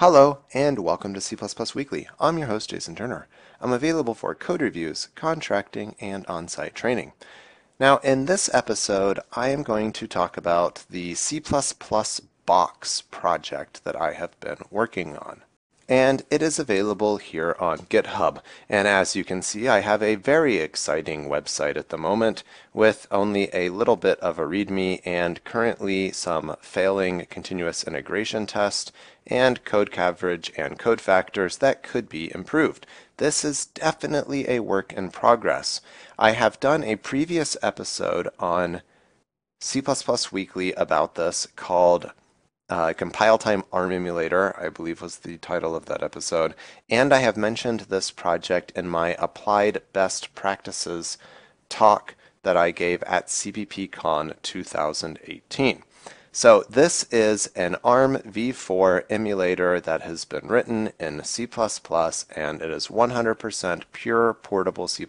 Hello, and welcome to C++ Weekly. I'm your host, Jason Turner. I'm available for code reviews, contracting, and on-site training. Now, in this episode, I am going to talk about the C++ box project that I have been working on and it is available here on GitHub. And as you can see, I have a very exciting website at the moment with only a little bit of a README and currently some failing continuous integration test and code coverage and code factors that could be improved. This is definitely a work in progress. I have done a previous episode on C++ Weekly about this called uh, Compile Time ARM Emulator, I believe was the title of that episode. And I have mentioned this project in my Applied Best Practices talk that I gave at CPPCon 2018. So this is an ARM v4 emulator that has been written in C++ and it is 100% pure portable C++.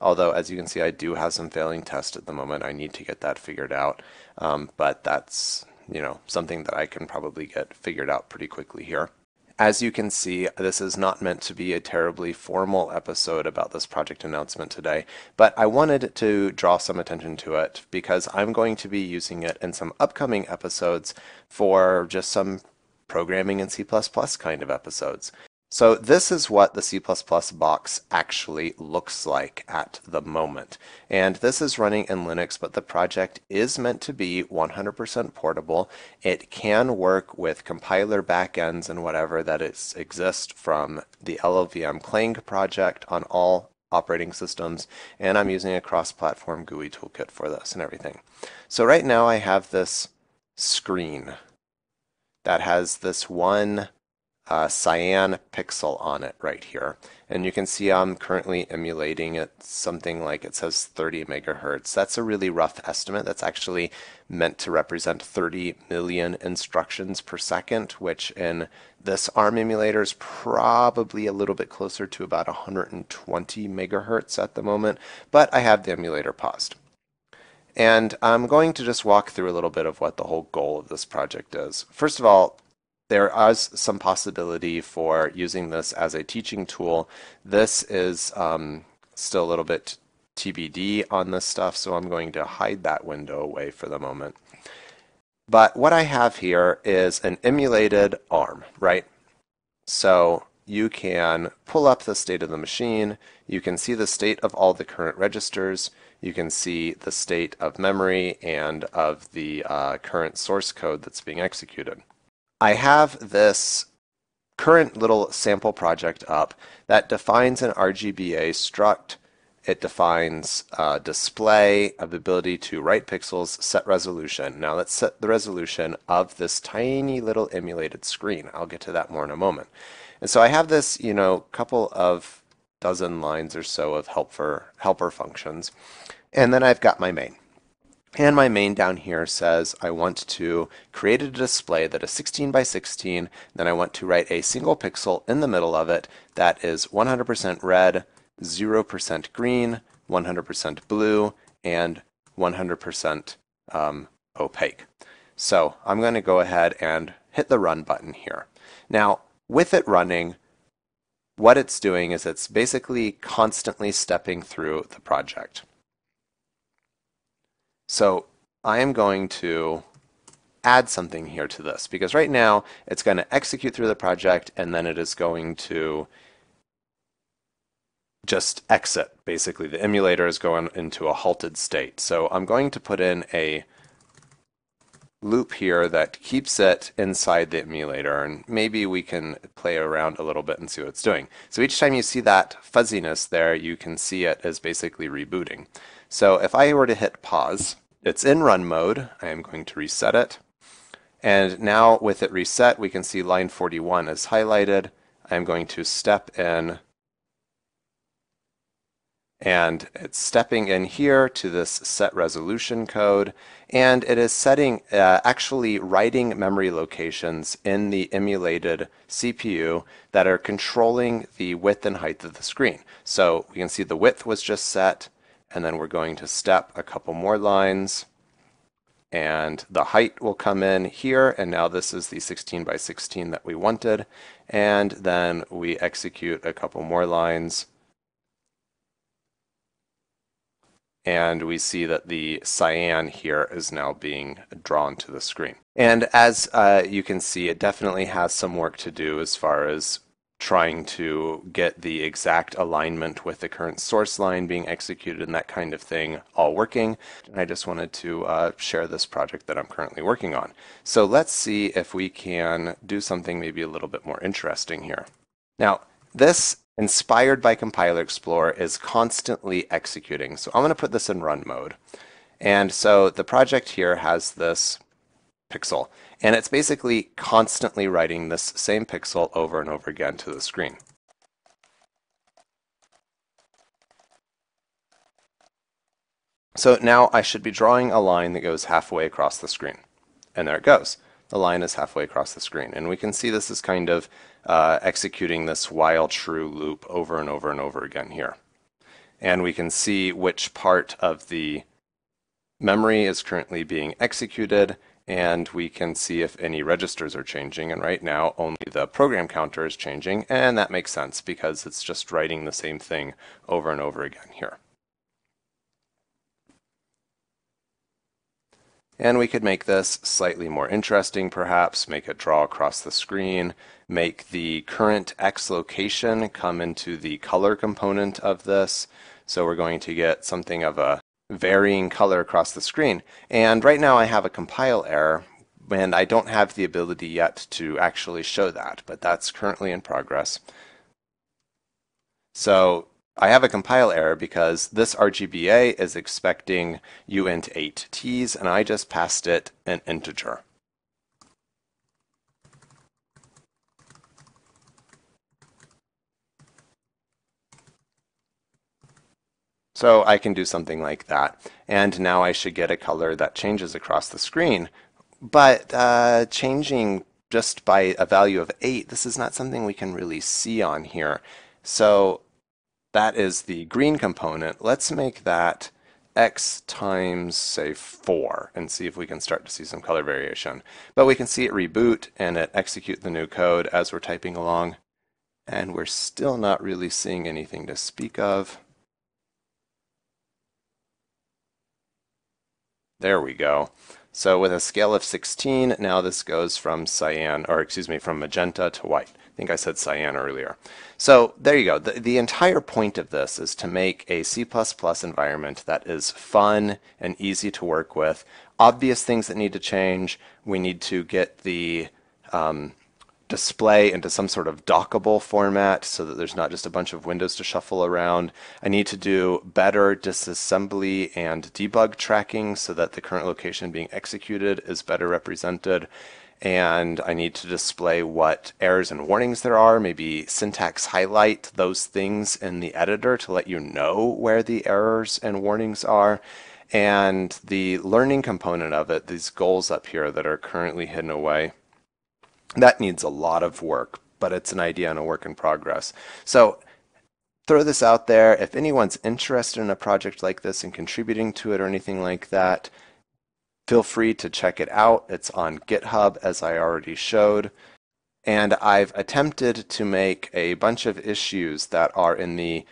Although, as you can see, I do have some failing tests at the moment. I need to get that figured out. Um, but that's you know, something that I can probably get figured out pretty quickly here. As you can see, this is not meant to be a terribly formal episode about this project announcement today, but I wanted to draw some attention to it because I'm going to be using it in some upcoming episodes for just some programming in C++ kind of episodes. So this is what the C++ box actually looks like at the moment. And this is running in Linux, but the project is meant to be 100% portable. It can work with compiler backends and whatever that is, exists from the LLVM Clang project on all operating systems. And I'm using a cross-platform GUI toolkit for this and everything. So right now I have this screen that has this one uh, cyan pixel on it right here. And you can see I'm currently emulating it something like it says 30 megahertz. That's a really rough estimate. That's actually meant to represent 30 million instructions per second, which in this ARM emulator is probably a little bit closer to about 120 megahertz at the moment, but I have the emulator paused. And I'm going to just walk through a little bit of what the whole goal of this project is. First of all, there is some possibility for using this as a teaching tool. This is um, still a little bit TBD on this stuff, so I'm going to hide that window away for the moment. But what I have here is an emulated ARM, right? So you can pull up the state of the machine, you can see the state of all the current registers, you can see the state of memory and of the uh, current source code that's being executed. I have this current little sample project up that defines an RGBA struct. It defines uh, display, of the ability to write pixels, set resolution. Now let's set the resolution of this tiny little emulated screen. I'll get to that more in a moment. And so I have this, you know, couple of dozen lines or so of helper, helper functions. And then I've got my main. And my main down here says I want to create a display that is 16 by 16. Then I want to write a single pixel in the middle of it that is 100% red, 0% green, 100% blue, and 100% um, opaque. So I'm going to go ahead and hit the run button here. Now, with it running, what it's doing is it's basically constantly stepping through the project. So I am going to add something here to this because right now it's going to execute through the project and then it is going to just exit. Basically the emulator is going into a halted state. So I'm going to put in a loop here that keeps it inside the emulator and maybe we can play around a little bit and see what it's doing so each time you see that fuzziness there you can see it as basically rebooting so if I were to hit pause, it's in run mode. I am going to reset it. And now with it reset, we can see line 41 is highlighted. I'm going to step in and it's stepping in here to this set resolution code. And it is setting uh, actually writing memory locations in the emulated CPU that are controlling the width and height of the screen. So we can see the width was just set and then we're going to step a couple more lines. And the height will come in here and now this is the 16 by 16 that we wanted. And then we execute a couple more lines and we see that the cyan here is now being drawn to the screen. And as uh, you can see, it definitely has some work to do as far as trying to get the exact alignment with the current source line being executed and that kind of thing all working. And I just wanted to uh, share this project that I'm currently working on. So let's see if we can do something maybe a little bit more interesting here. Now, this inspired by Compiler Explorer is constantly executing. So I'm going to put this in run mode. And so the project here has this pixel. And it's basically constantly writing this same pixel over and over again to the screen. So now I should be drawing a line that goes halfway across the screen. And there it goes. The line is halfway across the screen. And we can see this is kind of uh, executing this while true loop over and over and over again here. And we can see which part of the memory is currently being executed and we can see if any registers are changing. And right now, only the program counter is changing, and that makes sense because it's just writing the same thing over and over again here. And we could make this slightly more interesting, perhaps, make it draw across the screen, make the current X location come into the color component of this. So we're going to get something of a varying color across the screen. And right now I have a compile error and I don't have the ability yet to actually show that, but that's currently in progress. So I have a compile error because this RGBA is expecting uint8_t's and I just passed it an integer. So I can do something like that. And now I should get a color that changes across the screen. But uh, changing just by a value of 8, this is not something we can really see on here. So that is the green component. Let's make that x times, say, 4 and see if we can start to see some color variation. But we can see it reboot and it execute the new code as we're typing along. And we're still not really seeing anything to speak of. There we go. So with a scale of 16, now this goes from cyan, or excuse me, from magenta to white. I think I said cyan earlier. So there you go. The, the entire point of this is to make a C++ environment that is fun and easy to work with. Obvious things that need to change. We need to get the um, display into some sort of dockable format so that there's not just a bunch of windows to shuffle around. I need to do better disassembly and debug tracking so that the current location being executed is better represented. And I need to display what errors and warnings there are, maybe syntax highlight those things in the editor to let you know where the errors and warnings are. And the learning component of it, these goals up here that are currently hidden away, that needs a lot of work, but it's an idea and a work in progress. So throw this out there. If anyone's interested in a project like this and contributing to it or anything like that, feel free to check it out. It's on GitHub, as I already showed. And I've attempted to make a bunch of issues that are in the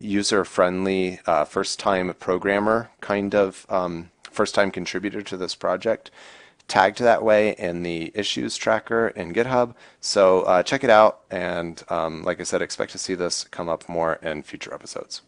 user-friendly uh, first-time programmer kind of um, first-time contributor to this project tagged that way in the issues tracker in GitHub. So uh, check it out. And um, like I said, expect to see this come up more in future episodes.